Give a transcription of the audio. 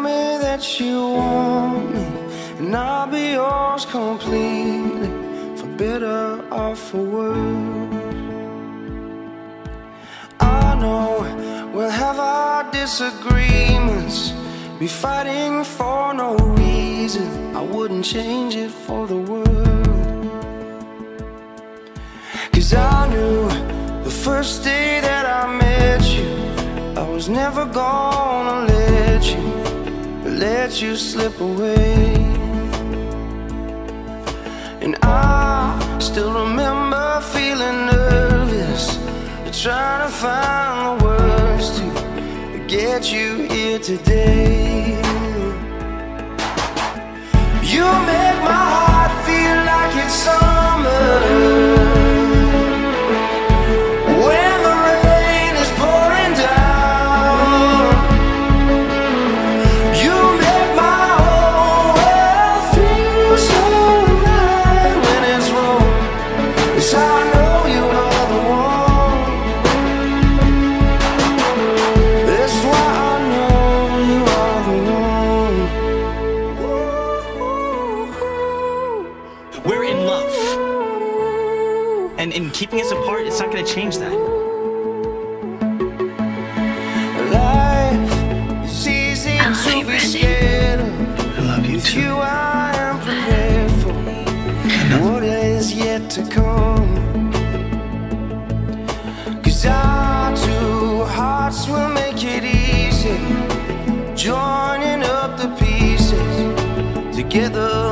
that you want me, and I'll be yours completely, for better or for worse. I know we'll have our disagreements, be fighting for no reason. I wouldn't change it for the world. Cause I knew the first day that I met you, I was never you, let you slip away. And I still remember feeling nervous, trying to find the words to get you here today. You make my heart feel like it's summer. We're in love. And in keeping us apart, it's not gonna change that. Life is easy I love to be Randy. scared. I love you too. you, I am prepared for what is yet to come. Cause our two hearts will make it easy, joining up the pieces, together making one.